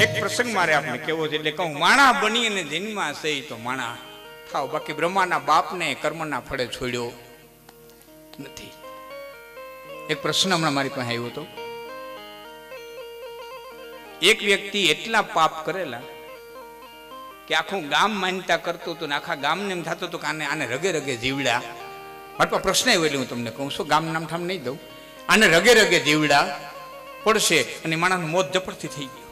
એક પ્રસંગ મારે આપણે કેવો છે, એટલે કહું, માણા બની અને જન્મા છે તો માણા. થાવ, બાકી બ્રહ્માના બાપને કર્મના ફળે છોડ્યો નથી. એક પ્રશ્ન હમણાં મારી પાસે આવ્યો હતો. એક વ્યક્તિ એટલા પાપ કરેલા કે આખું ગામ માનતા કરતું હતું ને આખા ગામને એમ થતું હતું કે આને આને રગે રગે જીવડા. પાસે પ્રશ્ન એવો એટલે હું તમને કહું છું ગામ નામ ઠામ નહીં દઉં? આને રગે રગે જીવડા પડશે અને માણસનું મોત જપડથી થઈ ગયું.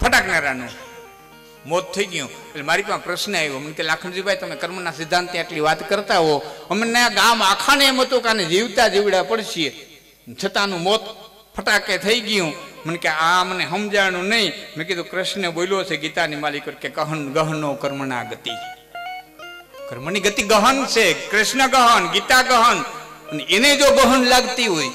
ફટાકનારાનું મોત થઈ ગયું. એટલે મારી પાસે પ્રશ્ન આવ્યો. મને કે, લાખનજીભાઈ, તમે કર્મના સિદ્ધાંતે આટલી વાત કરતા હો. અમને આ ગામ આખાને એમ હતું કે આને જીવતા જીવડા પડશે. છતાંનું મોત ફટાકે થઈ ગયું. મને કે, આ મને સમજાણું નહીં. મેં કીધું, કૃષ્ણ બોલ્યો છે, ગીતાની માલિક કે કહન ગહનો કર્મના ગતિ. કર્મની ગતિ ગહન છે. કૃષ્ણ ગહન, ગીતા ગહન. અને એને જો ગહન લાગતી હોય,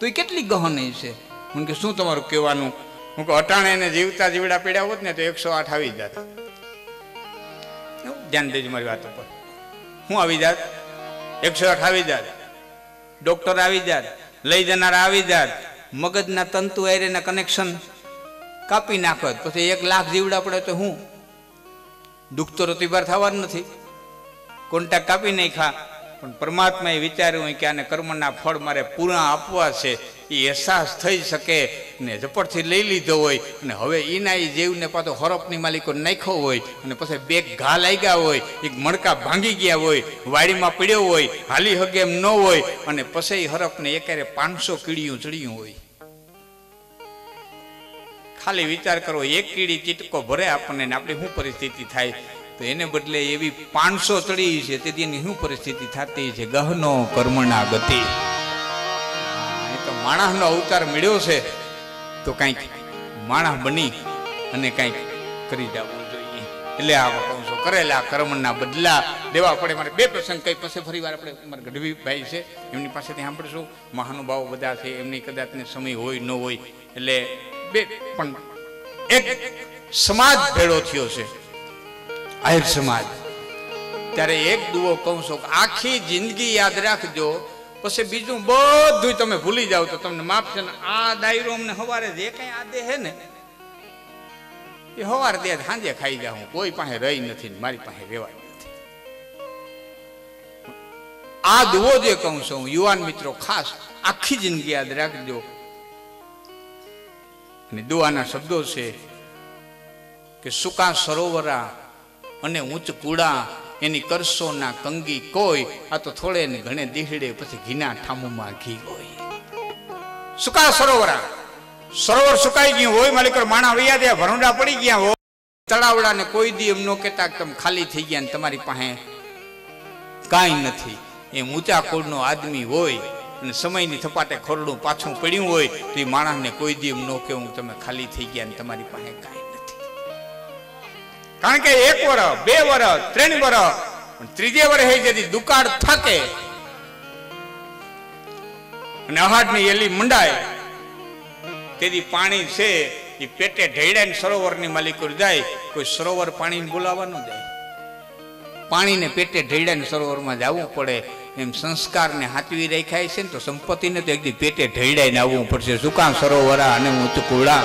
તો એ કેટલી ગહન છે? મને કે, શું તમારું કહેવાનું? હું કે અટાણે એને જીવતા જીવડા પીડ્યા હોત ને તો એકસો આઠ આવી જાત. ધ્યાન દેજો મારી વાત ઉપર. હું આવી જાત? એકસો આઠ આવી જાત? ડોક્ટર આવી જાત? લઈ જનાર આવી જાત? મગજના તંતુ એરેના કનેક્શન કાપી નાખત. પછી એક લાખ જીવડા પડે તો હું? દુઃખ તો રતિભાર થવાનું નથી. કોન્ટેક કાપી નહીં ખા પણ પરમાત્માએ વિચાર્યું કે આને કર્મના ફળ મારે પૂરા આપવા છે. એ અહેસાસ થઈ શકે. ને ઝપટથી લઈ લીધો હોય અને હવે એના એ જીવને પાછો હરફની માલિકો નાખ્યો હોય અને પછી બે ઘા લાગ્યા હોય, એક મણકા ભાંગી ગયા હોય, વાડીમાં પીડ્યો હોય, હાલી હગે એમ ન હોય અને પછી હરફને એકારે પાંચસો કીડીયું ચડ્યું હોય. ખાલી વિચાર કરો, એક કીડી ચીટકો ભરે આપણને આપણી શું પરિસ્થિતિ થાય? તો એને બદલે એવી પાંચસો ચડી છે, તેથી એની શું પરિસ્થિતિ થતી છે? ગહનો કર્મના ગતિ એ તો માણસનો અવતાર મળ્યો છે. તો કંઈક માણસ બની અને કાંઈક કરી જવું જોઈએ. એટલે આ કહું છું કરેલા, કર્મના બદલા દેવા પડે. મારે બે પ્રસંગ કઈ પાસે ફરી વાર આપણે મારા ગઢવી ભાઈ છે, એમની પાસેથી સાંભળશું. મહાનુભાવો બધા છે, એમની કદાચ ને સમય હોય, ન હોય. એટલે બે, પણ એક સમાજ ભેળો થયો છે, આહિર સમાજ. ત્યારે એક દુવો કહું છું આખી જિંદગી યાદ રાખજો પછી બીજું બધું તમે ભૂલી જાવ તો તમને માફ છે ને આ ડાયરો અમને હવારે જે કઈ આ દે ને, એ હવાર દે સાંજે ખાઈ જાઉં. કોઈ પાસે રહી નથી મારી પાસે રહેવાય આ દુઓ જે કહું છું યુવાન મિત્રો, ખાસ આખી જિંદગી યાદ રાખજો. અને દુઆના શબ્દો છે કે સુકા સરોવરા અને ઊંચ કુડા એની કરશો ના કંગી કોઈ, આ તો થોડે ને ઘણે દીહડે પછી ઘીના ઠામુમાં ઘી હોય. સુકા સરોવરા. સરોવર સુકાઈ ગયું હોય, માલિકર માણા વૈયા દે, ભરંડા પડી ગયા હોય. તળાવડા ને કોઈ દી એમ નો કહેતા તમે ખાલી થઈ ગયા ને તમારી પાસે કાંઈ નથી. એ ઊંચા કુળનો આદમી હોય અને સમયની થપાટે ખોરડું પાછું પડ્યું હોય, તો એ માણસને કોઈ દી એમ ન કહેવું તમે ખાલી થઈ ગયા ને તમારી પાસે કાંઈ કારણ કે એક વર બે વર ત્રણ વર ત્રીજે વર્ષે જેથી દુકાળ થકે. અને અહાડની એલી મંડાય. તેથી પાણી છે, એ પેટે ઢેડાને સરોવરની માલિકો જાય, કોઈ સરોવર પાણી બોલાવવા ન જાય. પાણીને પેટે ઢેડાને સરોવરમાં જવું પડે, એમ સંસ્કારને હાચવી રાખ્યા છે ને તો સંપત્તિને તો એકદી પેટે ઢેડાઈને આવવું પડશે. સુકાં સરોવરા અને હું કુડા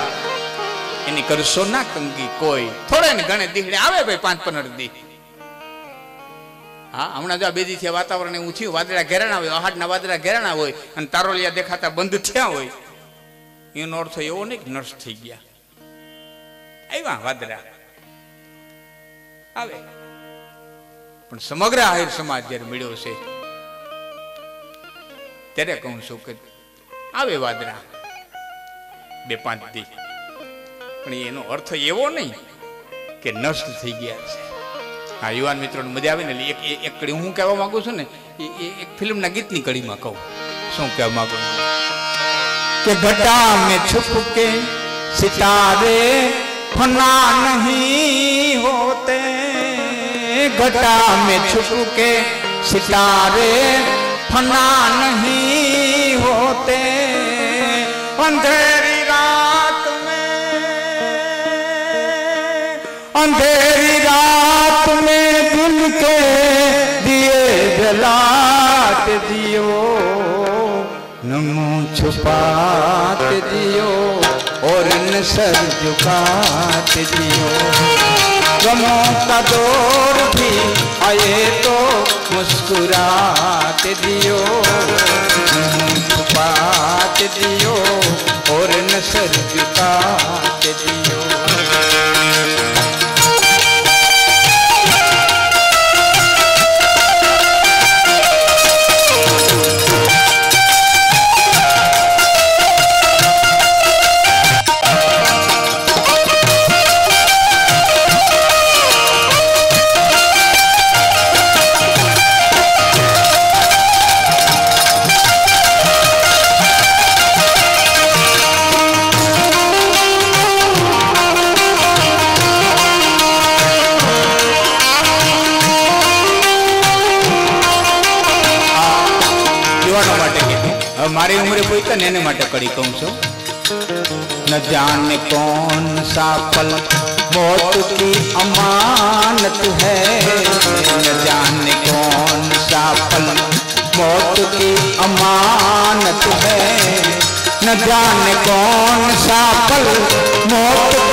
એની કરશો ના કંગી કોઈ. થોડે ને ઘણે દીકડે આવે ભાઈ પાંચ પંદર દી. હા, હમણાં જો આ બે છે વાતાવરણ એવું થયું, વાદળા ઘેરાણા હોય, અહાડના વાદળા ઘેરાણા હોય, અને તારોલિયા દેખાતા બંધ થયા હોય. એનો અર્થ એવો નહીં કે નર્સ થઈ ગયા. આવ્યા વાદળા. આવે. પણ સમગ્ર આહિર સમાજ જ્યારે મળ્યો છે, ત્યારે કહું છું કે આવે વાદળા. બે પાંચ દી. પણ એનો અર્થ એવો નહીં કે નષ્ટ થઈ ગયા છે આ યુવાન મિત્રોને મજા આવે ને એટલે એક એક કડી હું કહેવા માંગુ છું ને એ એ એક ફિલ્મના ગીતની કડીમાં કહું શું કહેવા માંગુ છું? कि घटा में छुप के सितारे फना नहीं होते घटा में छुप के सितारे फना नहीं होते अंधेरी अंधेरी रात में दिल के दिए जलाट दियो नमो छुपात दियो और न सर झुकाते जियो। गमों का दौर भी आए तो मुस्कुराते दियो छुपाते दियो और न सर झुकाते दियो એને માટે કડી કહું છું न जाने कौन सा पल मौत की अमानत है न जाने कौन सा पल मौत की अमानत है न जाने कौन सा पल मौत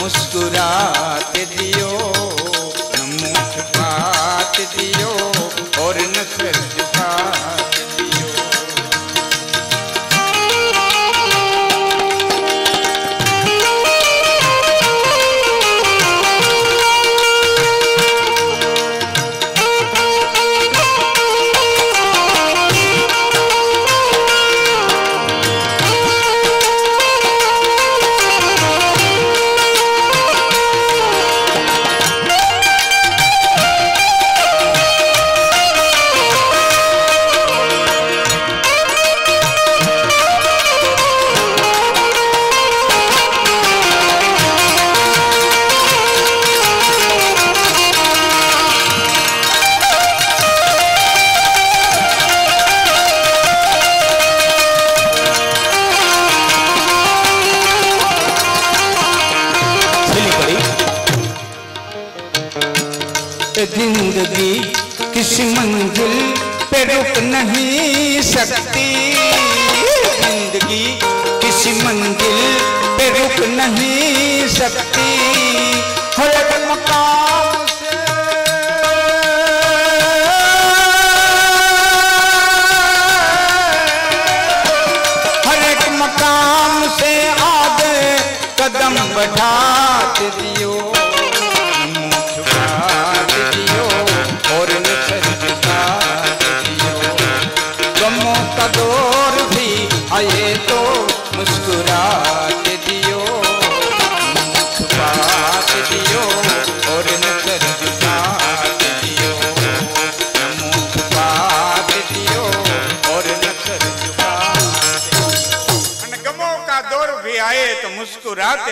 मुस्कुराते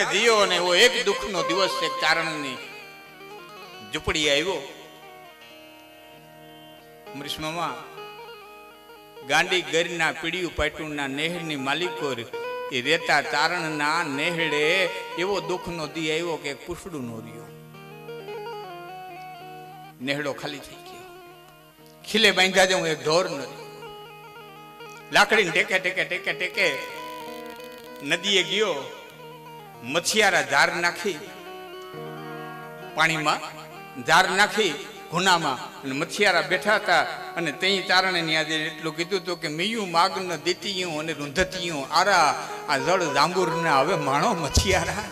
મુસ્કુરાતે દિયો ને એવો એક દુઃખનો દિવસ એક ચારણની. ઝૂંપડી આવ્યો. મૃષ્મમાં ગાંડી ગરના પીડિયું પાટુના નેહળની માલિકો એ રેતા તારણના નેહળે એવો દુઃખનો દી આવ્યો કે પૂછડું નો રહ્યો. નેહડો ખાલી થઈ ગયો. ખીલે બાંધ્યા જવું એક ઢોર ન લાકડીને ટેકે ટેકે ટેકે ટેકે નદીએ ગયો. મછિયારા ધાર નાખી, પાણીમાં ધાર નાખી ગુનામાં. અને મછિયારા બેઠા હતા અને તઈ તારણે આજે એટલું કીધું હતું કે, મિયું માગન દીતિયું અને રૂંધતીયું. આરા, આ જળ જાંબુરને હવે માણો મછિયારા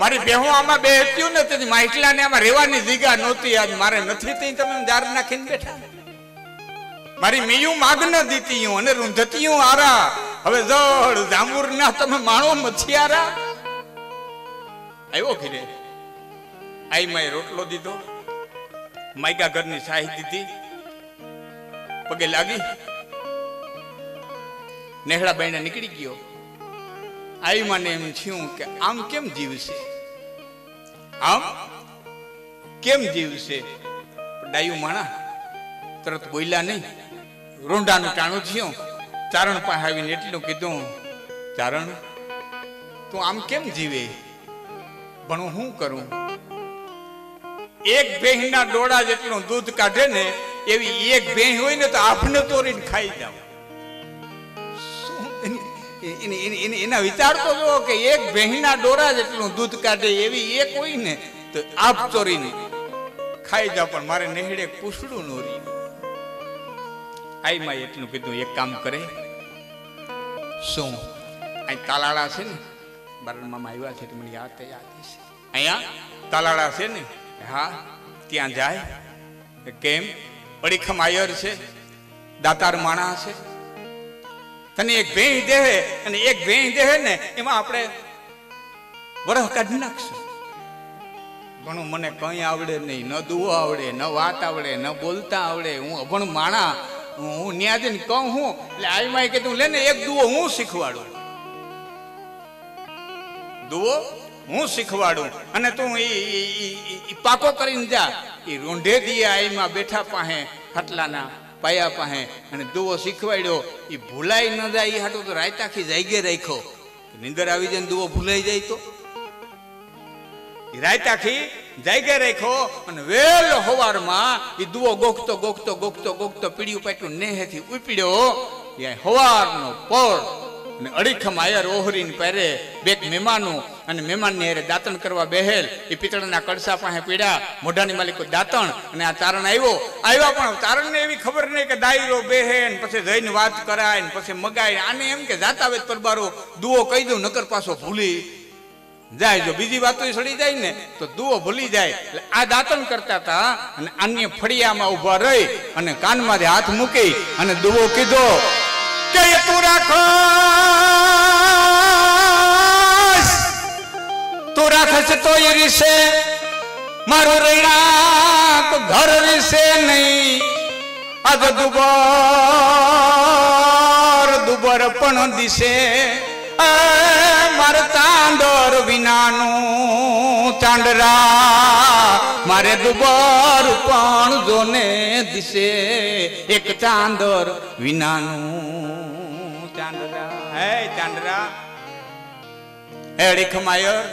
મારી બેહું આમાં બે હતું ને તેથી માઇકલા ને આમાં રહેવાની જગ્યા નહોતી. આજ મારે નથી તઈ તમે દાર નાખીને બેઠા. મારી મિયું માગન દીતિયું અને રૂંધતીયું. આરા હવે જળ જાંબુર ના તમે માણો મથિયારા આવ્યો ઘીરે. આઈ માય રોટલો દીધો. માયકા ઘરની સાહી દીધી. પગે લાગી. નેહડા બાઈને નીકળી ગયો. આઈ મને એમ થયું કે આમ કેમ જીવશે? આમ કેમ જીવશે? ડાયું માણા, તરત બોલ્યા નહીં. રોંડાનું ટાણું થયું. ચારણ પાસે આવીને એટલું કીધું, ચારણ, તું આમ કેમ જીવે? પણ હું કરું? એક ભેંના ડોળા જેટલું દૂધ કાઢે ને, એવી એક ભેં હોય ને તો આપને તોરીને ખાઈ જાવ એની- વિચાર તો જો કે એક ભેંના ડોળા જેટલું દૂધ કાઢે એવી એક હોય ને, તો આપ ચોરીને ખાઈ જાવ પણ મારે નેહડે પૂછડું નો રહ્યું. આઈ માં એટલું કીધું એક કામ કરે. શું? અહીં તાલાળા છે ને બારણમાં આવ્યા છે મને યાદ યાદ છે. અહીંયા? તાલાળા છે ને? હા ત્યાં જાય. કેમ? અડીખમ આયર છે દાતાર માણા છે. તને એક ભેંસ દેહે અને એક ભેંસ દેહે ને એમાં આપણે વરહ કાઢી નાખશું. પણ મને કંઈ આવડે નહીં ન દુવો આવડે ન વાત આવડે ન બોલતા આવડે હું અભણ માણા હું ન્યા જઈને કહું હું, એટલે આઈમાં તું લે ને, એક દુવો હું શીખવાડું. દુવો હું શીખવાડું? અને તું ઈ પાકો કરીને જા. એ રોંઢે દીએ આઈમાં બેઠા પાસે ખાટલાના પાયા પાસે અને દુવો શીખવાડ્યો. એ ભૂલાઈ ન જાય એ હાટું તો રાયતાખી જાગે રાખ્યો. નીંદર આવી જાય દુવો ભૂલાઈ જાય તો. ઈ રાયતાખી જાગે રાખ્યો અને વેલ હવારમાં એ દુવો ગોખતો ગોખતો ગોખતો ગોખતો પીડ્યું પાટું નેહેથી ઉપડ્યો. એ હવારનો પોર અને અડીખમ આયર ઓહરીને પહેરે બેક મહેમાનો અને મહેમાનને હારે દાંતણ કરવા બેહેલ. એ પિત્તળના કળસા પાસે પીડ્યા. મોઢાની માલિકો દાંતણ અને આ ચારણ આવ્યો આવ્યા પણ ચારણને એવી ખબર નહીં કે દાયરો બેહે પછી જઈને વાત કરાય ને પછી મગાય. આને એમ કે જાતા વેત પરબારો દુઓ કહી દઉં નકર પાછો ભૂલી. જાય જો બીજી વાતો સડી જાય ને, તો દુઓ ભૂલી જાય. એટલે આ દાંતણ કરતા હતા અને અન્ય ફળિયામાં ઊભા રહી અને કાનમાંથી હાથ મૂકી અને દુઓ કીધો, કે તું રાખો તું રાખશ તો એ રીસે, મારું તો ઘર રીસે નહીં. આ તો દુબર દુબર પણ દિશે. મારે ચાંદર વિનાનું ચાંદરા. મારે દુબર પણ જોને દિશે, એક ચાંદર વિનાનું ચાંદરા. હે ચાંદરા. એડી ખમાયર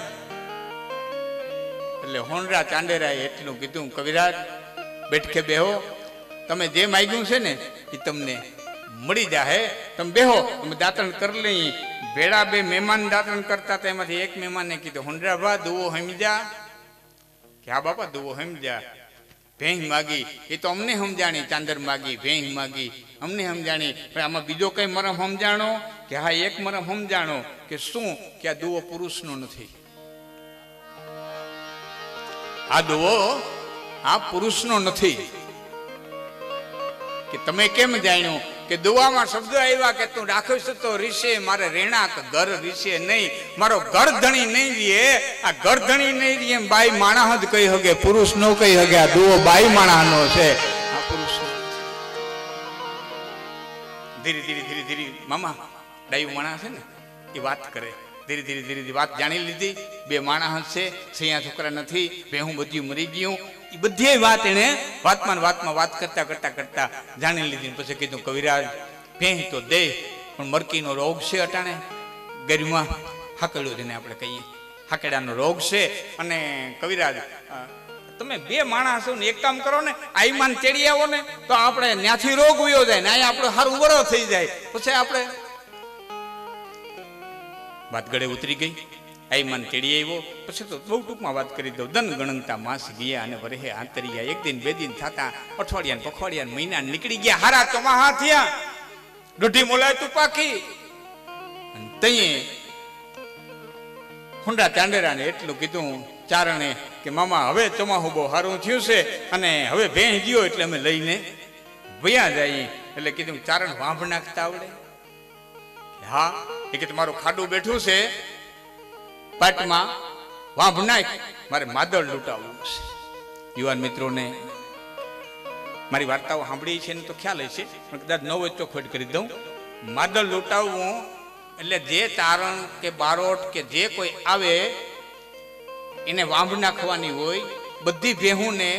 એટલે હોનરા ચાંદેરાએ એટલું કીધું, કવિરાજ, બેઠકે બેહો. તમે જે માગ્યું છે ને એ તમને મળી જાહે. તમે બેહો તમે દાંતણ કરી લઈ ભેળા બે મહેમાન દાંતણ કરતા હતા, એમાંથી એક મહેમાને કીધું હુંડરાભા દુવો સમજા કે, હા, બાપા, દુવો સમજા ભેંહ માગી. એ તો અમને સમજાણી ચાંદર માગી ભેંહ માગી. અમને સમજાણી પણ આમાં બીજો કઈ મરમ સમજાણો કે, હા, એક મરમ સમજાણો કે શું? કે આ દુવો પુરુષનો નથી. આ દુવો, આ પુરુષનો નથી. કે તમે કેમ જાણ્યું કે દુવામાં શબ્દ આવ્યા કે તું રાખીશ તો રીશે મારે રેણાક ઘર રીશે નહીં. મારો ઘર ધણી નહીં રીએ. આ ઘર ધણી નહીં રીએ બાઈ માણસ જ કહી હગે, પુરુષ નો કહી હગે, આ દુવો બાઈ માણસનો છે. આ પુરુષ ધીરે ધીરે ધીરે ધીરે, મામા, ડાયું માણસ છે ને, એ વાત કરે. ધીરે ધીરે ધીરે વાત જાણી લીધી. બે માણસ છે સૈયા છોકરા નથી બે હું બધું મરી ગયું. એ બધી વાત એને વાતમાં વાતમાં વાત કરતા કરતા કરતા જાણી લીધી પછી કીધું, કવિરાજ ભેહ તો દે, પણ મરકીનો રોગ છે અટાણે. ગરીમાં હાકડ્યો જેને આપણે કહીએ. હાકડાનો રોગ છે અને કવિરાજ તમે બે માણસ ને એક કામ કરો ને આઈમાન તેડી આવો ને, તો આપણે ત્યાંથી રોગ ઉયો જાય ને અહીંયા આપણો સારું વરો થઈ જાય. પછી આપણે વાત ગળે ઉતરી ગઈ. આઈમાન તેડી આવ્યો. પછી તો બહુ ટૂંકમાં વાત કરી દઉં. દન ગણનતા માસ ગયા અને વરહે આંતરિયા એક દિન બે દિન થતા અઠવાડિયા પખવાડિયા મહિના નીકળી ગયા. હારા ચોમાહા થયા. દોઢી મોલાય તું પાકી. અને તઈએ હુંડા ચાંડેરાને એટલું કીધું ચારણે કે, મામા, હવે ચોમાહું બહુ સારું થયું છે અને હવે ભેંસ ગયો એટલે અમે લઈને ભયા જઈએ એટલે કીધું, ચારણ વાંભ નાખતા આવડે. હા, એ કે, તમારું ખાડું બેઠું છે. પાટમાં વાંભ નાખ, મારે માદળ લૂંટાવવું છે યુવાન મિત્રોને, મારી વાર્તાઓ સાંભળી છે ને તો ખ્યાલ હશે, પણ કદાચ ન હોય તો ખોટ કરી દઉં. માદળ લૂંટાવવું એટલે જે તારણ કે બારોટ કે જે કોઈ આવે, એને વાંભ નાખવાની હોય, બધી ભેહુંને,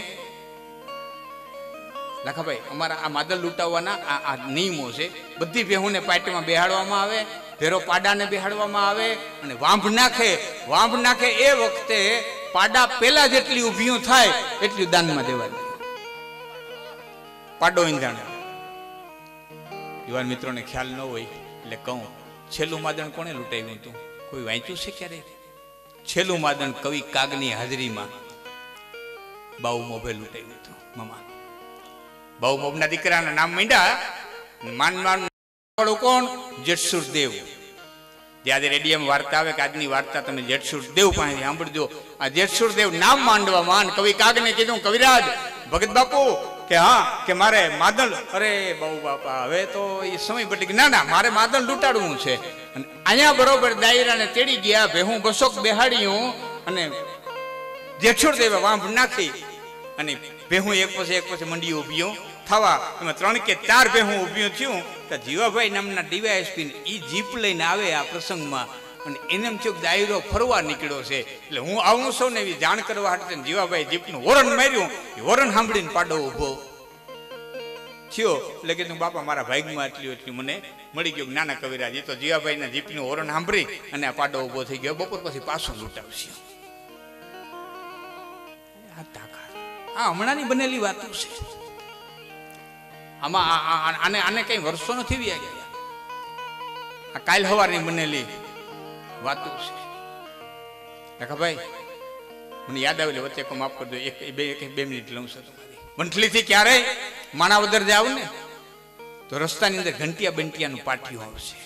લખાભાઈ, અમારા આ માદલ લૂંટાવવાના આ નિયમો છે. બધી ભેહુંને પાર્ટીમાં બેહાડવામાં આવે ભેરો પાડાને બિહાડવામાં આવે અને વાંભ નાખે. વાંભ નાખે એ વખતે પાડા પેલા જેટલી ઊભીઓ થાય, એટલી દાનમાં દેવાની પાડો ઈંધાણ. યુવાન મિત્રોને ખ્યાલ ન હોય, એટલે કહું, છેલ્લું માદણ કોણે લૂંટાવ્યું હતું? કોઈ વાંચ્યું છે ક્યારે? છેલ્લું માદણ કવિ કાગની હાજરીમાં બાઉ મોભે લૂંટાવ્યું હતું. મામા, બાઉ મોભના દીકરાના નામ માંડ્યા માન માન કોણ? જેઠસુર દેવ. જ્યારે રેડિયમ વાર્તા આવે કે આજની વાર્તા તમે જેઠસુર દેવ પાસે સાંભળજો. આ જેઠસુર દેવ નામ માંડવા માન કવિ કાગને કીધું, કવિરાજ, ભગત બાપુ, કે હા, કે મારે માદલ, અરે બહુ બાપા, હવે તો એ સમય બટી ના ના, મારે માદલ લૂંટાડવું છે. અને અહીંયા બરોબર દાયરાને તેડી ગયા ભેહું બસોક બેહાડ્યું અને જેઠુર દેવે વાંભ નાખી, અને ભેહું એક પછી એક પછી મંડી ઊભીઓ થવા. એમાં ત્રણ કે ચાર ભેહું ઊભ્યું થયું. તો જીવાભાઈ નામના ડીવાયએસપી એ જીપ લઈને આવે આ પ્રસંગમાં. અને એને એમ થયું કે દાયરો ફરવા નીકળ્યો છે. એટલે હું આવું છું ને એવી જાણ કરવા હાટે જીવાભાઈ જીપનું વોરણ માર્યું. એ સાંભળીને પાડો ઊભો. થયો. એટલે કીધું, બાપા, મારા ભાગમાં એટલી એટલી મને મળી ગયું નાના કવિરાજ. એ તો જીવાભાઈના જીપનું વોરણ સાંભળી અને આ પાડો ઊભો થઈ ગયો. બપોર પછી પાછો લૂંટાવશે. આ તાકાત આ હમણાંની બનેલી વાતો છે. આમાં આને આને કઈ વર્ષો નથી વ્યા ગયા? આ કાલ હવારની બનેલી વાતો છે. ભાઈ, મને યાદ આવેલી, વચ્ચે કો માફ કરજો. એક બે એક બે મિનિટ લઉં છું તમારી. વંથલીથી ક્યારે? માણાવદર જાવ ને, તો રસ્તાની અંદર ઘંટિયા બંટિયાનું પાટિયું આવશે.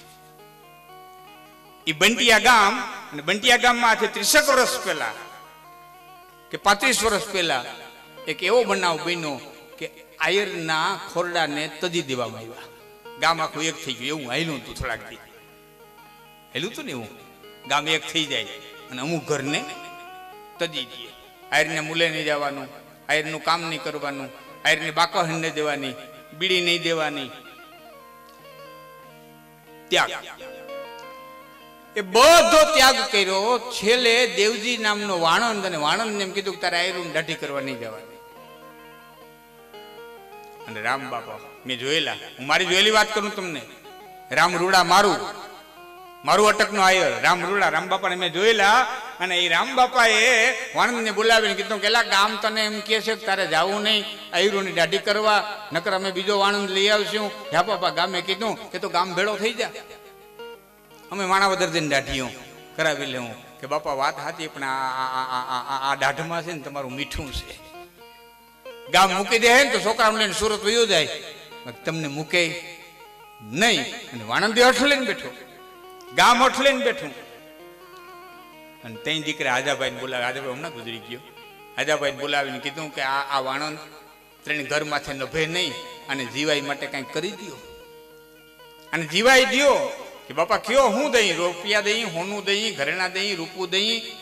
એ બંટિયા ગામ, અને બંટિયા ગામમાં આજે ત્રીસેક વર્ષ પહેલા, કે પાંત્રીસ વર્ષ પહેલા, એક એવો બનાવ બન્યો આયરના ખોરડાને તજી દેવામાં આવ્યા. ગામ આખું એક થઈ ગયું, એવું હાલ્યું હતું થોડાક દી. હેલું હતું ને એવું? ગામ એક થઈ જાય અને અમુક ઘરને તજી દઈએ આયરને મૂલે નહીં જવાનું, આયરનું કામ નહીં કરવાનું, આયરની બાકણ નહીં દેવાની, બીડી નહીં દેવાની. ત્યાગ. એ બધો ત્યાગ કર્યો, છેલ્લે દેવજી નામનો વાણંદ અને વાણંદ એમ કીધું કે તારે આયરું દાઢી કરવા નહીં જવાની. અને રામ બાપા, મેં જોયેલા. હું મારી જોયેલી વાત કરું તમને. રામ રૂડા મારું. મારું અટકનો આયર. રામ રૂડા, રામ બાપાને મેં જોયેલા અને એ રામ બાપાએ વાણંદને બોલાવીને કીધું કે "એલા ગામ તને એમ કહે છે તારે જવું નહીં, આયરોની દાઢી કરવા, નકર અમે બીજો વાણંદ લઈ આવશું. હા બાપા, ગામે કીધું કે તો ગામ ભેળો થઈ જા. અમે માણાવદર જઈને દાઢીઓ કરાવી લેવું. કે બાપા, વાત હતી પણ આ દાઢમાં છે ને તમારું મીઠું છે. ગામ મૂકી દે ને તો છોકરાને લઈને સુરત વયો જાય. તમને મૂકે નહીં. અને વાણંદી અઠ લઈને બેઠો. ગામ અઠ લઈને બેઠું. અને ત્યાં દીકરા આજાભાઈને બોલાવે. આજાભાઈ હમણાં ગુજરી ગયો. આજાભાઈને બોલાવીને કીધું કે આ આ વાણંદ ત્રણ ઘરમાંથી માથે નભે નહીં અને જીવાઈ માટે કંઈક કરી દ્યો. અને જીવાઈ દો કે બાપા, કયો હું દઈ? રૂપિયા દઈ, હોનું દઈ, ઘરેણા દઈ, રૂપું દઈ?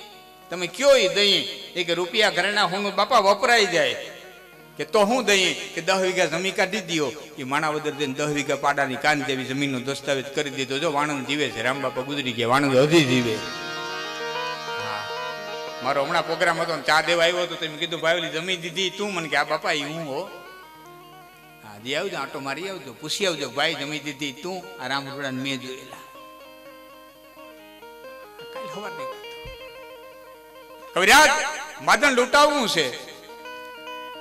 તમે કયો એ દઈ? એ કે રૂપિયા, ઘરેણા, હોનું બાપા વપરાઈ જાય. કે તો હું દઈએ કે દસ વીઘા જમીન કાઢી દીધો એ માણા વદર જઈને દસ વીઘા પાડાની કાન જેવી જમીનનો દસ્તાવેજ કરી દીધો જો વાણંદ જીવે છે, રામ બાપા ગુજરી ગયા, વાણંદ હજી જીવે. મારો હમણાં પ્રોગ્રામ હતો ચા દેવા આવ્યો હતો તમે કીધું ભાઈ ઓલી જમી દીધી તું. મને કે, આ બાપા એ હું હો? હા જે આવજો, આટો મારી આવજો, પૂછી આવજો, ભાઈ જમી દીધી તું, આ રામ રૂડાને મેં જોયેલા. ખબર નહીં. કવિરાજ માદન લૂંટાવવું છે.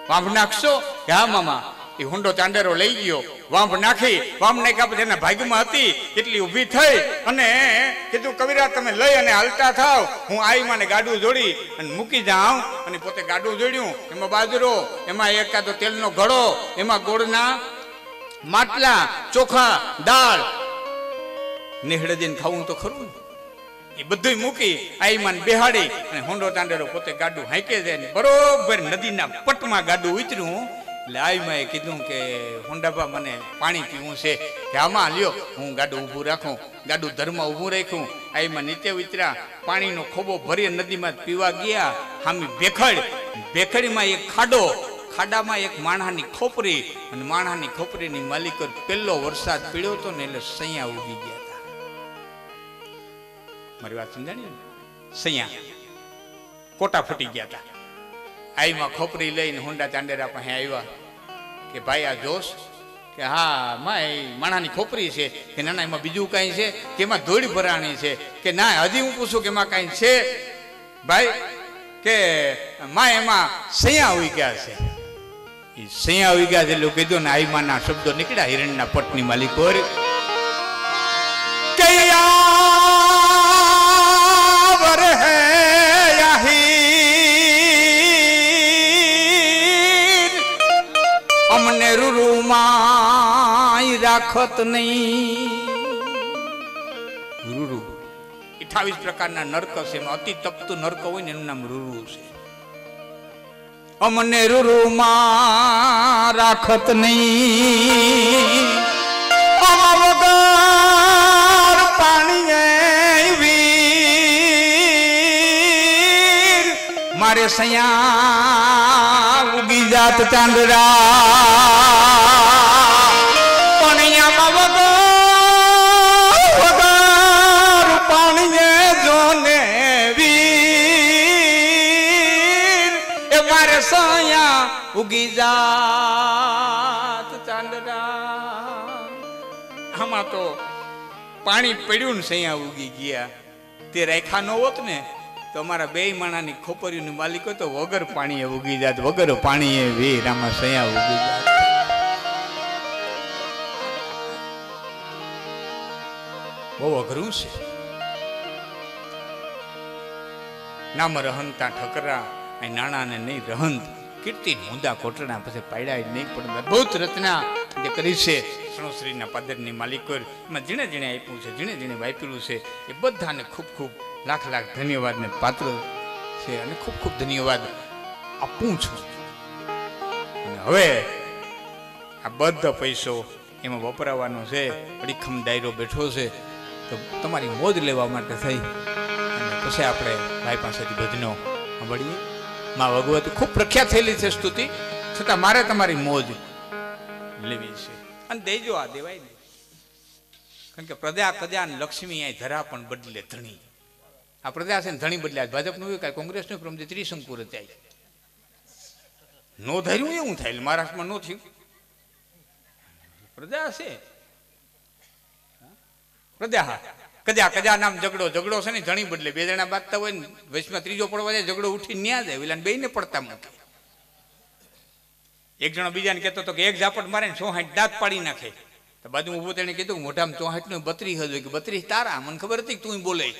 વાંભ નાખશો? કે હા, મામા. એ હુંડો ચાંડેરો લઈ ગયો. વાંભ નાખી, વાંભ નાખ્યા પછી એના ભાગમાં હતી. એટલી ઊભી થઈ અને કીધું, કવિરાજ, તમે લઈ અને હાલતા થાવ. હું આઈ માને ગાડું જોડી અને મૂકી જાઉં. અને પોતે ગાડું જોડ્યું. એમાં બાજરો, એમાં એકાદો તેલનો ઘડો, એમાં ગોળના માટલા, ચોખા, દાળ. નીહળે જઈને ખાવું તો ખરું ને? એ બધું મૂકી આઈમાન બેહાડી અને હોંડો તાંડેરો પોતે ગાડું હાંકે ને બરોબર નદીના પટમાં ગાડું ઉતર્યું એટલે આઈમાએ કીધું કે હોંડાબા મને પાણી પીવું છે. કે, આમાં લ્યો, હું ગાડું ઊભું રાખું. ગાડું ધરમાં ઊભું રાખ્યું. આઈમાં નીચે ઉતર્યા. પાણીનો ખોબો ભરી નદીમાં પીવા ગયા. હામી ભેખડ. ભેખડીમાં એક ખાડો. ખાડામાં એક માણહાની ખોપરી. અને માણહાની ખોપરીની માલિક પેલો વરસાદ પીડ્યો હતો ને એટલે સૈયા ઉગી ગયા. મારી વાત સમજાણી સૈયા, કોટા ફૂટી ગયા હતા આઈમાં ખોપરી લઈને હુંડા ચાંડેરા પાસે આવ્યા કે ભાઈ, આ જોશ કે હા માં માણાની ખોપરી છે કે ના એમાં બીજું કાંઈ છે કે એમાં ધોળી ભરાણી છે કે ના, હજી હું પૂછું કે એમાં કાંઈ છે? ભાઈ, કે માં એમાં સૈયા આવી ગયા છે. એ સૈયા આવી ગયા છે એટલે કીધું ને, આઈમાના શબ્દો નીકળ્યા હિરણના પટની માલિકો રાખત નહીં. રૂરુ. અઠાવીસ પ્રકારના નર્ક છે એમાં અતિ તપતું નર્ક હોય ને એનું નામ રૂરુ છે. અમને રૂરુમાં રાખત નહીં. વગર પાણી વીર. મારે સયા ઉગી જાત ચાંદરા પાણી પડ્યું ને સૈયા ઉગી ગયા. તે રેખા ન હોત ને, તો અમારા બે માણાની ખોપરીઓની માલિક હોય તો વગર પાણીએ ઉગી જાત, વગર પાણીએ વીર આમાં સૈયા ઉગી જાત. બહુ અઘરું છે. નામ રહનતા ઠકરા એ નાણા ને નહીં રહંત કીર્તિ મુદા કોટડા પછી પાડ્યા નહીં પણ અદભુત રચના જે કરી છે. શ્રીના પાદરની માલિકો એમાં જીણે જીણે આપ્યું છે જીણે જીણે વાપર્યું છે. એ બધાને ખૂબ ખૂબ લાખ લાખ ધન્યવાદને પાત્ર છે અને ખૂબ ખૂબ ધન્યવાદ આપું છું. અને હવે આ બધો પૈસો એમાં વપરાવાનો છે, અડીખમ ડાયરો બેઠો છે, તો તમારી મોજ લેવા માટે થઈ. અને પછી આપણે ભાઈ પાસેથી ભજનો સાંભળીએ. માં ભગવતી ખૂબ પ્રખ્યાત થયેલી છે સ્તુતિ, છતાં મારે તમારી મોજ લેવી છે. અને દેજો આ દેવાય ને. કારણ કે પ્રજા પ્રજા લક્ષ્મી અહીં ધરા પણ બદલે ધણી. આ પ્રજા છે ધણી બદલે ભાજપનું એવું કાંઈ કોંગ્રેસનું પ્રમથી ત્રિશંકુર જાય. નો ધર્યું એવું થાય એટલે મહારાષ્ટ્રમાં નો થયું. પ્રજા છે. પ્રજા હા. કજા કજા નામ ઝઘડો ઝઘડો છે ને ધણી બદલે. બે જણા બાંધતા હોય ને, વચમાં ત્રીજો પડવા જાય, ઝઘડો ઉઠી ન્યા જાય. પેલા બે ને પડતા મૂકે. એક જણો બીજાને કહેતો હતો કે એક ઝાપટ મારે ને ચોહાટ દાંત પાડી નાખે. તો બાજુ ઊભો તેને કીધું, મોઢામાં ચોહાઠનું બત્રીસ હજુ કે બત્રીસ તારા? મને ખબર હતી કે તું બોલે.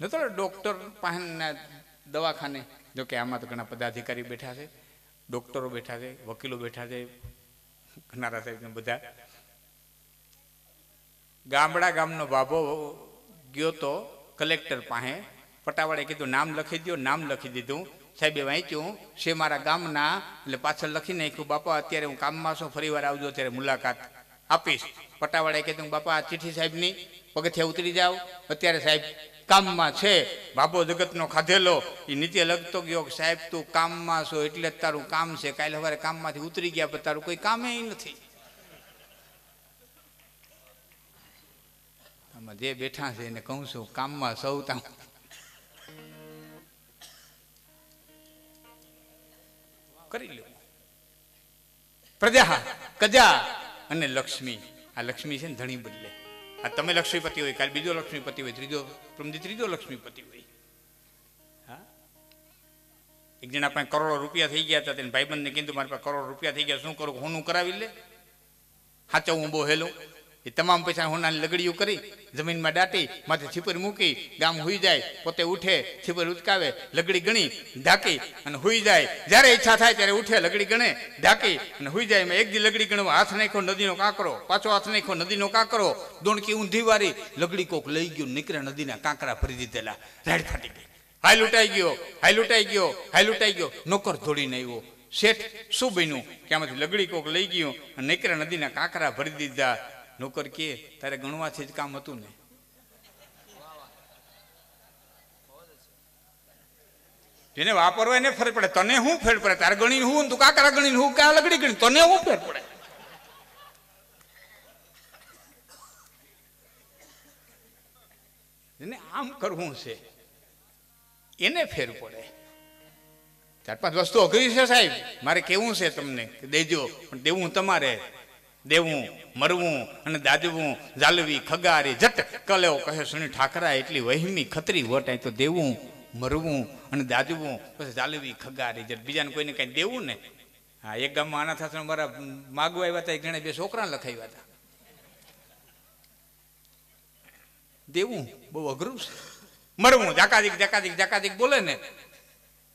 નતો ડોક્ટર પાસેના દવાખાને? જો કે આમાં તો ઘણા પદાધિકારી બેઠા છે, ડોક્ટરો બેઠા છે, વકીલો બેઠા છે ઘણા સાહેબ બધા. ગામડા ગામનો બાબો ગયો તો કલેક્ટર પાસે પટાવાળે કીધું, નામ લખી દો નામ લખી દીધું. સાહેબે વાંચ્યું, છે મારા ગામના. એટલે પાછળ લખી નાખ્યું, બાપા, અત્યારે હું કામમાં છું ફરી વાર આવજો ત્યારે મુલાકાત આપીશ. પટાવાળે કીધું, બાપા, આ ચિઠ્ઠી સાહેબની પગથિયા ઉતરી જાઓ અત્યારે સાહેબ, કામમાં છે બાબો જગતનો ખાધેલો. એ નીચે લખતો ગયો સાહેબ, તું કામમાં છો, એટલે જ તારું કામ છે. કાલે સવારે કામમાંથી ઉતરી ગયા, પણ તારું કોઈ કામે નથી. આમાં જે બેઠા છે એને કહું છું, કામમાં સૌ તામ કરી લો પ્રજા કજા અને લક્ષ્મી. આ લક્ષ્મી છે ને ધણી બદલે. આ તમે લક્ષ્મીપતિ હોય, કાલે બીજો લક્ષ્મીપતિ હોય, ત્રીજો પ્રમદી ત્રીજો લક્ષ્મીપતિ હોય. હા? એક જણા પાસે કરોડો રૂપિયા થઈ ગયા હતા, તેને ભાઈબંધને કીધું, મારી પાસે કરોડો રૂપિયા થઈ ગયા, શું કરું? હોનું કરાવી લે? હાચો હું બહુ હેલું. એ તમામ પૈસા હોનાની લગડીઓ કરી, જમીનમાં દાટી, માથે છીપર મૂકી, ગામ હુઈ જાય, પોતે ઉઠે, છીપર ઉચકાવે, લગડી ગણી, ઢાંકી, અને હુઈ જાય. જ્યારે ઈચ્છા થાય ત્યારે ઉઠે, લગડી ગણે, ઢાંકી, અને હુઈ જાય. એક દી લગડી ગણવા, હાથ નાખ્યો, નદીનો કાંકરો, પાછો હાથ નાખ્યો, નદીનો કાંકરો, દોણકી ઊંધી વારી, લગડી કોક લઈ ગયું, નીકળ્યા નદીના કાંકરા ભરી દીધેલા રાડ ફાટી ગઈ. હાય લૂંટાઈ ગયો, હાય લૂંટાઈ ગયો, હાય લૂંટાઈ ગયો, નોકર ધોડીને આવ્યો. શેઠ શું બન્યું? કે આમાંથી લગડી કોક લઈ ગયું, અને નીકળ્યા નદીના કાંકરા ભરી દીધા. નોકર કે, તારે ગણવાથી જ કામ હતું ને. જેને વાપરવા એને ફેર પડે. તને શું ફેર પડે? તારે ગણી હું તું કાકરા ગણીને હું? કા લગડી ગણી તને શું ફેર પડે? એને આમ કરવું છે, એને ફેર પડે. ચાર પાંચ વસ્તુ અઘરી છે સાહેબ. મારે કેવું છે તમને દેજો, પણ દેવું તમારે. દેવું, મરવું અને દાદવું જાલવી, ખગારી, જટ. કલેઓ કહે સુની ઠાકરા એટલી વહીમી ખતરી વટાય તો દેવું, મરવું અને દાદવું પછી જાલવી, ખગારી, જટ. બીજાને કોઈને કંઈ દેવું ને? હા, એક ગામમાં આના થશે મારા માગવા આવ્યા હતા, એક બે છોકરા લખાવ્યા હતા. દેવું, બહુ અઘરું છે. મરવું જાકાદીક જાકાદીક જાકાદીક બોલે ને.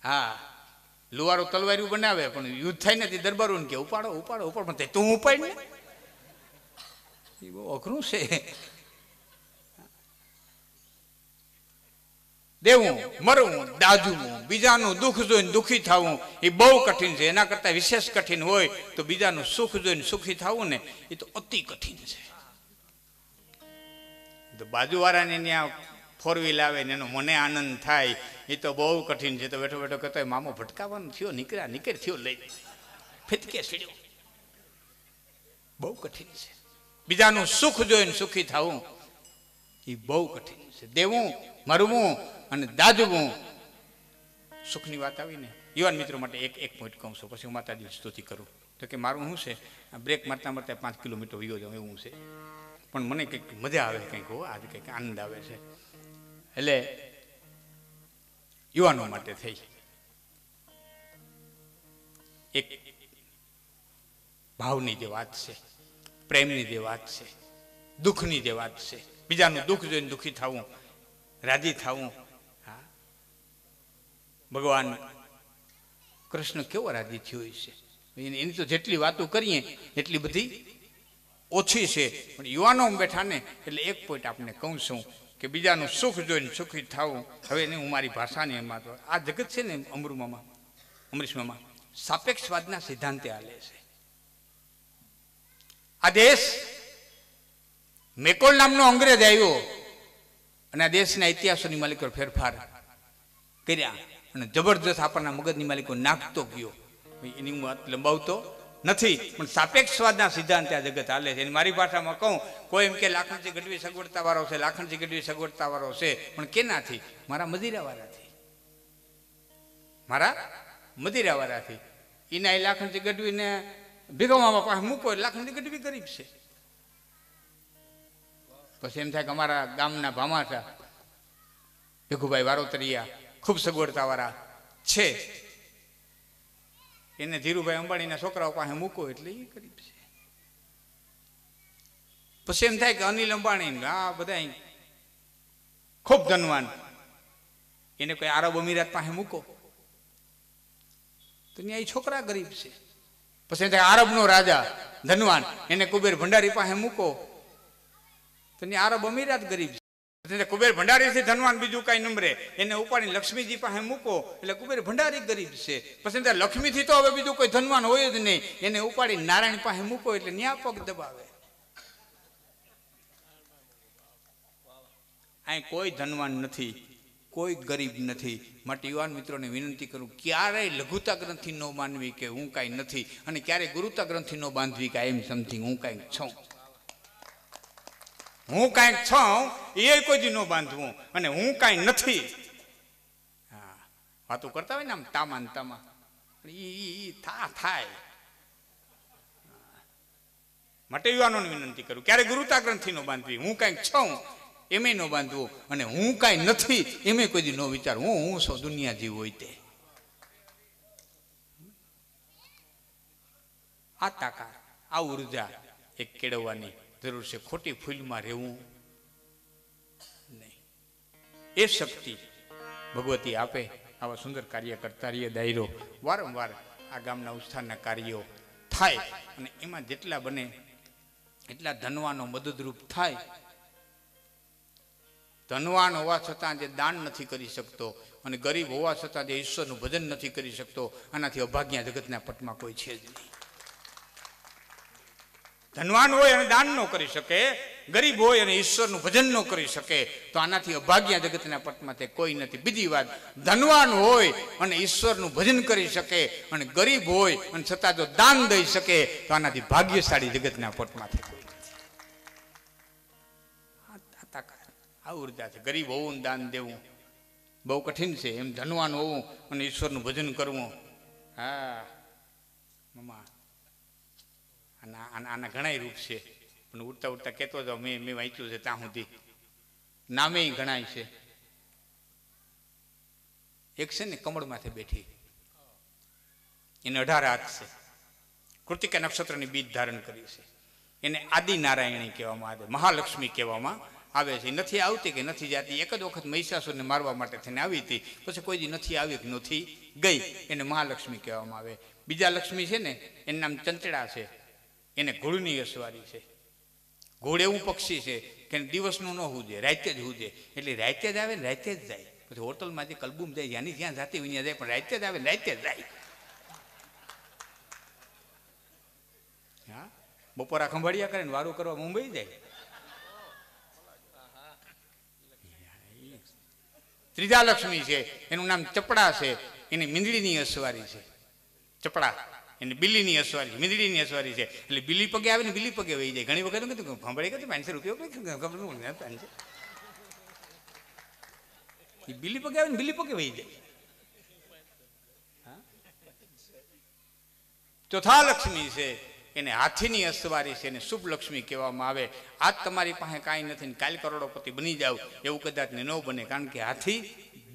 હા. લુવારો તલવાર્યું બનાવે, પણ યુદ્ધ થાય ને દરબારો કે, ઉપાડો ઉપાડો ઉપાડો. પણ તું ઉપાડ ને. એ બહુ અઘરું છે. દેવું, મરવું, દાજવું, બીજાનું દુઃખ જોઈને દુઃખી થવું એ બહુ કઠિન છે. એના કરતા વિશેષ કઠિન હોય તો બીજાનું સુખ જોઈને સુખી થવું ને એ તો અતિ કઠિન છે. બાજુવાળાને ત્યાં ફોર વ્હીલ આવે ને એનો મને આનંદ થાય એ તો બહુ કઠિન છે. તો બેઠો બેઠો કહેતો હોય, મામો ભટકાવાનો થયો નીકળ્યા નીકળ થયો લઈ ફિતકે સીડ્યો. બહુ કઠિન છે. બીજાનું સુખ જોઈને સુખી થવું એ બહુ કઠિન છે. દેવું મરવું અને દાજવું. સુખની વાત આવીને યુવાન મિત્રો માટે એક એક પોઈન્ટ કહું છું. પછી હું માતાજી સ્તુતિ કરું. તો કે મારું શું છે? બ્રેક મારતા મારતા પાંચ કિલોમીટર વયો જાઉં એવું છે. પણ મને કંઈક મજા આવે કંઈક હો. આજે કંઈક આનંદ આવે છે. એટલે યુવાનો માટે થઈ. એક ભાવની જે વાત છે, પ્રેમની જે વાત છે, દુઃખની જે વાત છે, બીજાનું દુઃખ જોઈને દુઃખી થવું, રાજી થવું, હા. ભગવાન કૃષ્ણ કેવો રાજી થયો છે? એની તો જેટલી વાતો કરીએ, એટલી બધી ઓછી છે. પણ યુવાનો બેઠા ને એટલે એક પોઈન્ટ આપને કહું છું કે બીજાનું સુખ જોઈને સુખી થવું. હવે એને હું મારી ભાષાની એમાં તો આ જગત છે ને અમૃમામાં અમરીશમાં સાપેક્ષવાદના સિદ્ધાંતે હાલે છે. આ દેશ મેકોલ નામનો અંગ્રેજ આવ્યો અને આ દેશના ઇતિહાસોની માલિકો ફેરફાર કર્યા અને જબરજસ્ત આપણના મગજની માલિકો નાખતો ગયો. એની હું વાત લંબાવતો નથી. પણ સાપેક્ષવાદના સિદ્ધાંત આ જગત હાલે છે. મારી ભાષામાં કહું, કોઈ એમ કે લાખણજી ગઢવી સગવડતાવાળો છે લાખણજી ગઢવી સગવડતાવાળો છે. પણ કેનાથી? મારા મદિરાવાળાથી. મારા મદિરાવાળાથી. એના એ લાખણજી ગઢવીને ભીગવામાં પાસે મૂકો લાખણજી ગઢવી ગરીબ છે. પછી એમ થાય કે અમારા ગામના ભામાસા ભીખુભાઈ વારોતરિયા ખૂબ સગવડતાવાળા છે. એને ધીરુભાઈ અંબાણીના છોકરાઓ પાસે મૂકો એટલે એ ગરીબ છે પછી એમ થાય કે અનિલ અંબાણી આ બધા ખૂબ ધનવાન. એને કોઈ આરબ અમીરાત પાસે મૂકો. તો ત્યાં એ છોકરા ગરીબ છે. પછી એમ થાય આરબનો રાજા ધનવાન. એને કુબેર ભંડારી પાસે મૂકો. તો ત્યાં આરબ અમીરાત ગરીબ છે. કુબેર ભંડારીથી ધનવાન બીજું કાંઈ નંબરે એને ઉપાડી લક્ષ્મીજી પાસે મૂકો, એટલે કુબેર ભંડારી ગરીબ છે. પછી ત્યાં લક્ષ્મીથી તો હવે બીજું કોઈ ધનવાન હોય જ નહીં. એને ઉપાડી નારાયણ પાસે મૂકો, એટલે ન્યા પગ દબાવે. અહીં કોઈ ધનવાન નથી, કોઈ ગરીબ નથી. માટે યુવાન મિત્રોને વિનંતી કરું, ક્યારેય લઘુતા ગ્રંથિ ન માનવી કે હું કાંઈ નથી. અને ક્યારેય ગુરુતા ગ્રંથિ ન બાંધવી કે આઈ એમ સમથિંગ હું કાંઈક છું. હું કાંઈક છું, એ કોઈ દી ન બાંધવું અને હું કાંઈ નથી. હા, વાતો કરતા હોય ને આમ તામા ને તામા ઈ થા, થાય. માટે યુવાનોને વિનંતી કરું, ક્યારે ગુરુતા ગ્રંથિ નો બાંધવી? હું કાંઈક છું એમે ન બાંધવું અને હું કાંઈ નથી એમે કોઈ દી ન વિચાર. હું હું સૌ દુનિયા જીવ હોય તે. આ તાકાત આ ઊર્જા એક કેળવવાની. જરૂર છે, ખોટી ફૂલમાં રહેવું નહીં. એ શક્તિ ભગવતી આપે, આવા સુંદર કાર્ય કરતા રહીએ દાયરો. વારંવાર આ ગામના ઉત્થાનના કાર્યો થાય અને એમાં જેટલા બને, એટલા ધનવાનો મદદરૂપ થાય. ધનવાન હોવા છતાં જે દાન નથી કરી શકતો અને ગરીબ હોવા છતાં જે ઈશ્વરનું ભજન નથી કરી શકતો, આનાથી અભાગ્યા જગતના પટમાં કોઈ છે જ નહીં. ધનવાન હોય અને દાન ન કરી શકે, ગરીબ હોય અને ઈશ્વરનું ભજન ન કરી શકે, તો આનાથી અભાગ્યા જગતના પટમાં તે કોઈ નથી. બીજી વાત, ધનવાન હોય અને ઈશ્વરનું ભજન કરી શકે અને ગરીબ હોય અને છતાં જો દાન દઈ શકે, તો આનાથી ભાગ્યશાળી જગતના પટમાંથી કોઈ આ- ઊર્જા છે. ગરીબ હોવું દાન દેવું. બહુ કઠિન છે. એમ ધનવાન હોવું અને ઈશ્વરનું ભજન કરવું. હા. મમ્મા આના આના ઘણાય રૂપ છે. પણ ઉડતા ઉડતા કહેતો હતો મેં મેં વાંચ્યું છે ત્યાં સુધી. નામે ઘણાય છે. એક છે ને કમળ માથે બેઠી. એને અઢાર હાથ છે. કૃતિકા નક્ષત્રની બીજ ધારણ કરી છે. એને આદિ નારાયણી કહેવામાં આવે, મહાલક્ષ્મી કહેવામાં આવે છે. નથી આવતી કે નથી જાતી. એક જ વખત મહિષાસુરને મારવા માટે થઈને આવી હતી. પછી કોઈ દી નથી આવી કે નથી ગઈ. એને મહાલક્ષ્મી કહેવામાં આવે. બીજા લક્ષ્મી છે ને, એનું નામ ચંચડા છે. એને ઘોડની અસવારી છે. ઘોડ એવું પક્ષી છે કે દિવસનું ન હુજે, રાતે જ હુજે. એટલે રાતે જ આવે ને રાતે જ જાય. પછી હોટલમાં જે કલબુમ જાય જ્યાંની જ્યાં જાતી હોય ત્યાં જાય, પણ રાતે જ આવે રાતે જ જાય. હા? બપોરા ખંભાળિયા કરે ને વારું કરવા મુંબઈ જાય. ત્રીજા લક્ષ્મી છે, એનું નામ ચપડા છે, એની મીંદડીની અસવારી છે. ચપડા. એની બિલ્લીની અસવારી, મીંદડીની અસવારી છે. એટલે બિલ્લી પગે આવે ને બિલ્લી પગે વહી જાય. ઘણી વખત કીધું ખંભાળી કીધું પાંચસો રૂપિયા પાંચસો એ બિલ્લી પગે આવે ને બિલ્લી પગે વહી જાય? ચોથા લક્ષ્મી છે. એને હાથીની અસવારી છે. એને શુભ લક્ષ્મી કહેવામાં આવે. આજ તમારી પાસે કાંઈ નથી ને કાલ કરોડોપતિ બની જાવ એવું કદાચ ને ન બને. કારણ કે હાથી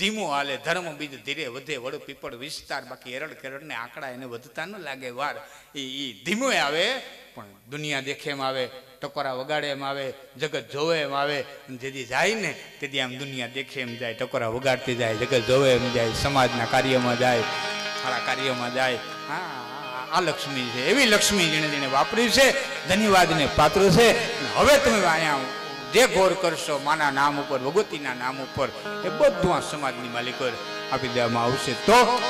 ધીમો હાલે, ધર્મ બીજ ધીરે વધે, વડો પીપળ વિસ્તાર, બાકી એરડ કેરડને આંકડા એને વધતા ન લાગે. વાર એ એ ધીમો આવે, પણ દુનિયા દેખે એમ આવે, ટકોરા વગાડે એમ આવે, જગત જોવે એમ આવે જેથી જાય ને, તેથી આમ દુનિયા દેખે એમ જાય, ટકોરા વગાડતી જાય, જગત જોવે એમ જાય, સમાજના કાર્યમાં જાય સારા કાર્યમાં જાય. હા, આ- લક્ષ્મી છે, એવી લક્ષ્મી જેને જેને વાપરી છે, ધન્યવાદને પાત્ર છે. હવે તમે અહીંયા જે ગોર કરશો, માના નામ ઉપર, ભગવતીના નામ ઉપર, એ બધું આ સમાજની માલિકો આપી દેવામાં આવશે. તો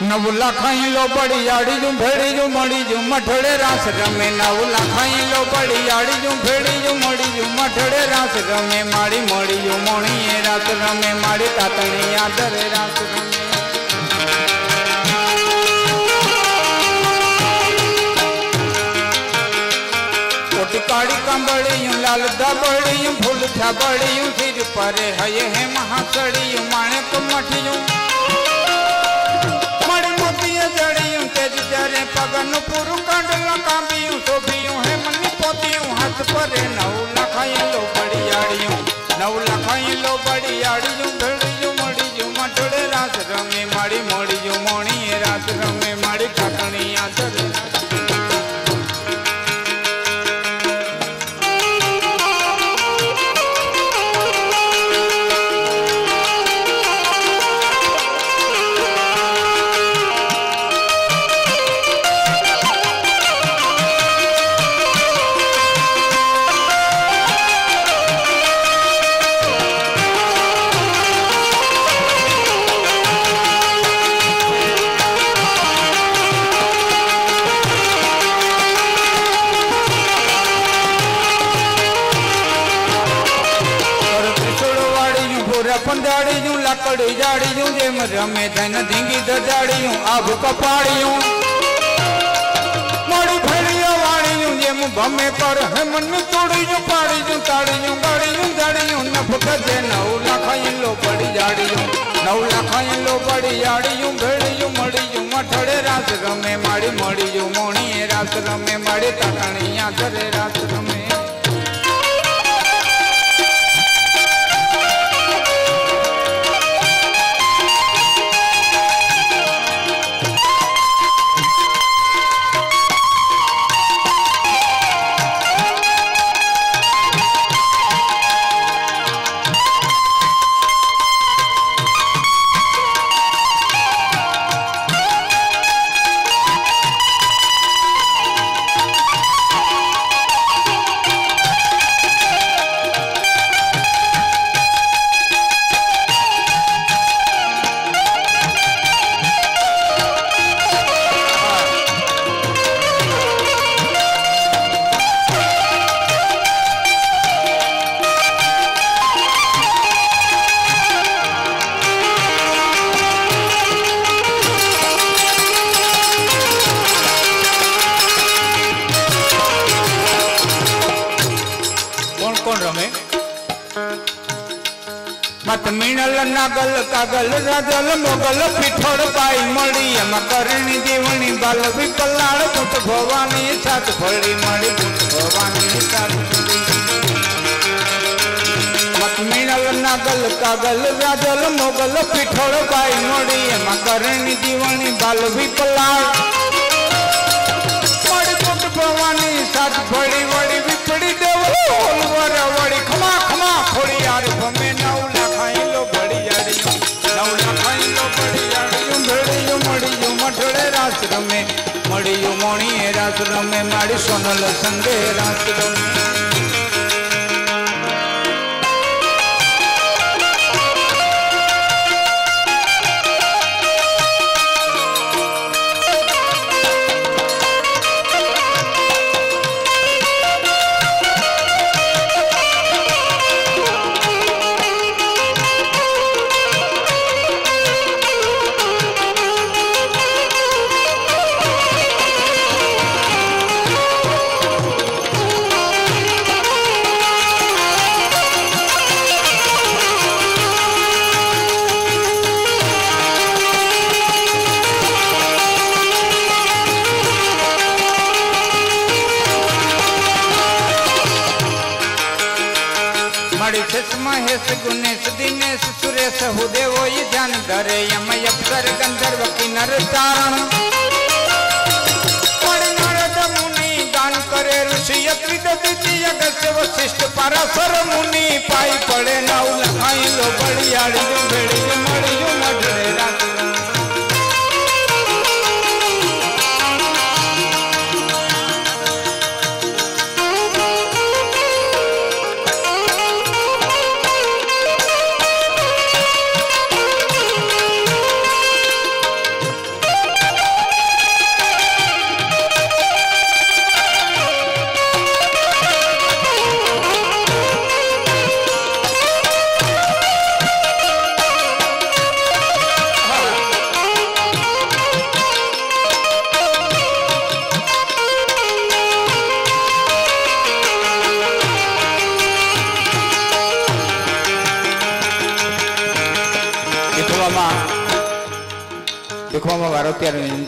નવ લાખાઈ લો પડી આડી જું ભેડી જું મળી જું મઠડે રાસ રમે. નવ લાખાઈ લો પડી આડી જું ભેડી જું મળી જું મઠડે રાસ રમે. માડી મળી જું મોણીએ રાત રમે. માડી તાતણી આદરે રાસ રમે. કાળી કાંબળિયું, લાલ દાબળિયું, ફૂલ થાબળિયું સિર પરે હય હે મહાસળિયું, માણેક મઠિયું. નવ લખાયેલો બળિયાળિયું. નવ લખાયેલો બળિયાળિયું ભેળિયું મળિયું મઠડે રાસ રમે મારી મળિયું મોણીએ રાસ રમે મારી ઠાકણી આદરે ધીંગી દજાડીયું આભ કપાડીયું. મારી ભેળીઓ વાળીયું જેમ ભમે કર હેમન તોડ્યું પાડ્યું તાડીયું ગાડીયું જાડ્યું નફ ગજે નવ લાખાઈ લો પડી જાડ્યું નવ લાખાઈ લો પડી જાડ્યું ભેળ્યું મળ્યું, મઠડે રાસ રમે માડી મળીયું, મોણીએ રાસ રમે માડી તાકણીયા ઘરે રાસ રમે. રાજલ પીઠળ પાઈ મળી એમાં કરણી દેવણી બાલ વિપલાળ પુટ ભવાની સાત ફળી મળી પુટ ભવાની છાત નાગલ કાગલ વ્યાજલ મોગલ પીઠળ પાઈ મળી એમાં કરણી દેવણી બાલ વિપલાળ મળી પુટ ભવાની છાત ફળી વળી વિપડી દેવ વળી ખમા ખમા ફોડી આર ભમે નવ રમે મારી સોનલ સંગે રાત રમે મળી છે મહેશ ગુનેશ, દિનેશ, સુરેશ હુદેવો ધ્યાન ધરે યમ અપ્સર ગંધર્વ કિનર તારણ. કરે ઋષિ ત્રિદ દ્વિતીય ગસ્ય વશિષ્ઠ પરાશર મુનિ. પાઈ પડે નવ લખાઈ લો બળિયાળી ભેળી મળ્યું મઢડે રાત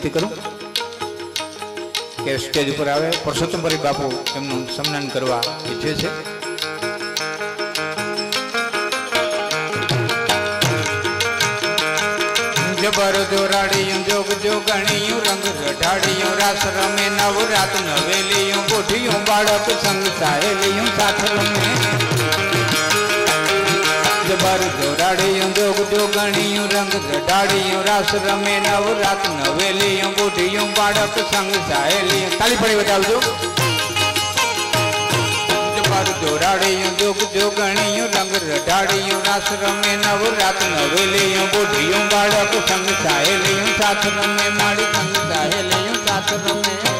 વિનંતી કરું કે સ્ટેજ ઉપર આવે. પરસોત્તમપરી બાપુ એમનું સન્માન કરવા ઈચ્છે છે. જબર જોરાડિયું જોગ જોગણિયું, રંગ રઢાડિયું, રાસ રમે બાળક સંગ સાહેલિયું, સાથ રમે. જબર જોરાડિયું જોગ જોગણિયું રંગ રઢાડિયું રાસ રમે નવ રાત નવેલિયું ગોઠિયું બાળક સંગ સાહેલિયું તાલી પડી બતાવજો જબર જોરાડિયું જોગ જોગણિયું રંગ રઢાડિયું રાસ રમે નવ રાત નવેલિયું ગોઠિયું બાળક સંગ સાહેલિયું સાથ રમે માળી સંગ સાહેલિયું સાથ રમે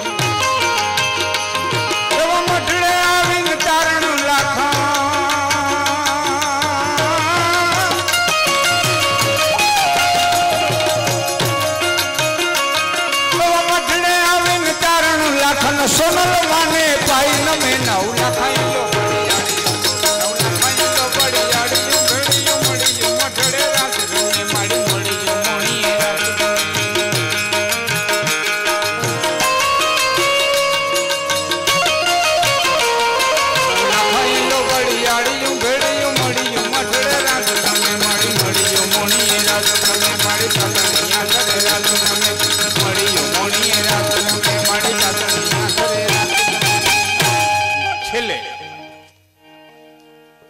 સોનલ માને પાઈ નમે નવ લખાઈ લો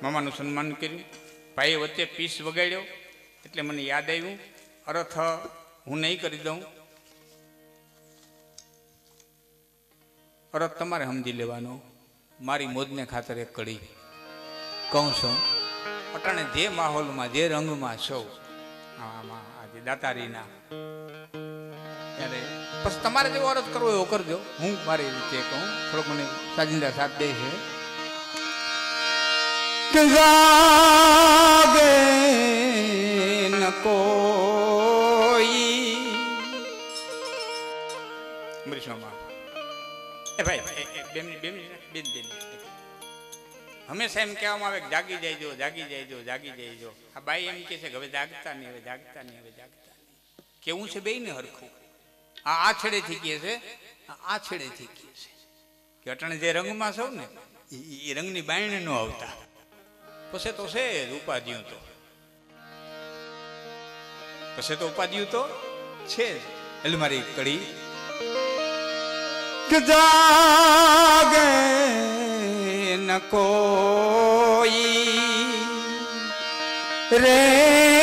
મામાનું સન્માન કર્યું. ભાઈએ વચ્ચે પીસ વગાડ્યો. એટલે મને યાદ આવ્યું, અરથ, હું નહીં કરી દઉં. અરથ તમારે સમજી લેવાનો. મારી મોજને ખાતર એક કડી કહું છું, અટાણે જે માહોલમાં, જે રંગમાં છો, આમાં આજે દાતારીના. ત્યારે પછી તમારે જેવો અરજ કરવો એવો કરજો. હું મારી રીતે કહું. થોડોક મને સાજિંદા સાથ દે છે. જાગે ન કોઈ. એ ભાઈ એ- એ બેન મિનિટ બે મિનિટ બે મિનિટ, બે મિનિટ હંમેશા એમ કહેવામાં આવે જાગી જાયજો જાગી જાયજો જાગી જાયજો. આ બાઈ એમ કહે છે કે હવે જાગતા નહીં હવે જાગતા નહીં હવે જાગતા કેવું છે બેય ને હરખું? આ આ છેડેથી કહે છે આ છેડેથી કહે છે. કે અટણે જે રંગમાં સૌ ને એ રંગની બાયણે નો આવતા. પછી તો છે જ ઉપાધિયું તો પછી તો ઉપાધિયું તો છે જ એટલે મારી કડી જાગે ન કોઈ રે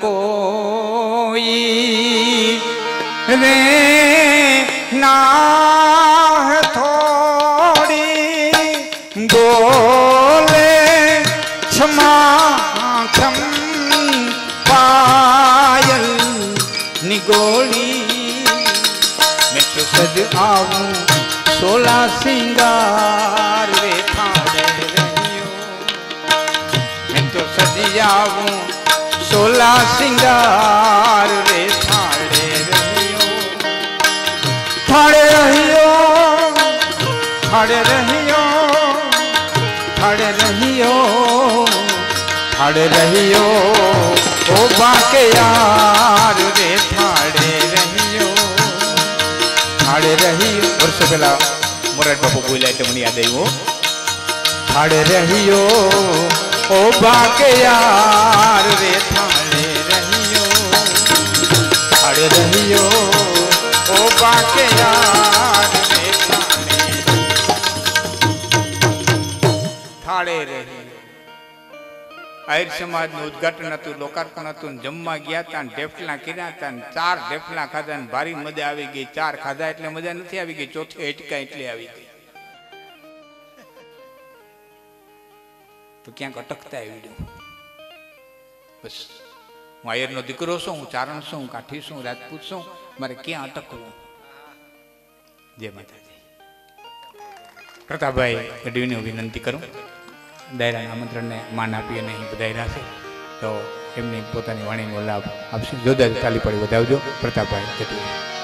કોઈ રે ના થોડી બોલે ક્ષમા ક્ષમ પાયલ નિગોળી મેં તો સજ આવું સોલા સિંગા ભલા સિંગાર રે થાળે રહ્યો થાળે રહ્યો થાળે રહ્યો થાળે રહ્યો થાળે રહ્યો ઓ બાકે યાર રે થાળે રહ્યો થાળે રહ્યો વર્ષો પહેલા મોરાટ બાપુ બોલ્યા એટલે મને યાદ આવ્યું થાળે રહ્યો ઓ બાકે યાર રે થાળે રહિયો થાળે રહિયો. ઓ બાકે યાર રે થાળે રહી આહિર સમાજનું ઉદઘાટન હતું, લોકાર્પણ હતું જમવા ગયા હતા ઢેફલા કર્યા હતા ચાર ઢેફલા ખાધા ભારી મજા આવી ગઈ, ચાર ખાધા એટલે મજા નથી આવી ગઈ, ચોથી અટકા એટલે આવી ગઈ. તો ક્યાંક અટકતા આવી ગયું. બસ. હું આયરનો દીકરો છું, હું ચારણ છું, હું કાઠી છું રાજપૂત છું, મારે ક્યાં અટકવું? જય માતાજી. પ્રતાપભાઈ, ગઢવીને વિનંતી કરું. દાયરાના આમંત્રણને માન આપી અને અહીં બધાયરા છે તો એમની પોતાની વાણીનો લાભ આપશે. જોરદાર તાલી પડી, વધાવજો. પ્રતાપભાઈ ગઢવી